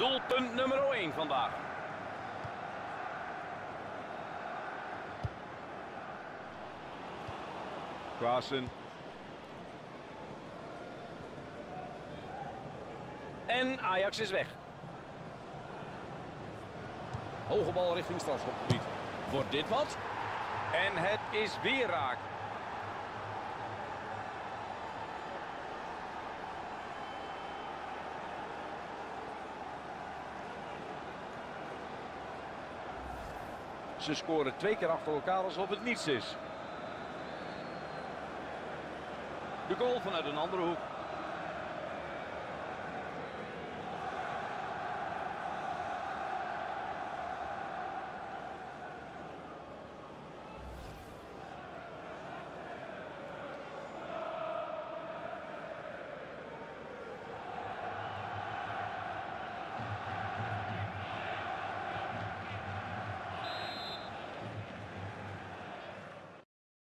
Doelpunt nummer 1 vandaag. Klaassen. En Ajax is weg. Hoge bal richting strafschopgebied. Wordt dit wat? En het is weer raak. Ze scoren twee keer achter elkaar alsof het niets is. De goal vanuit een andere hoek.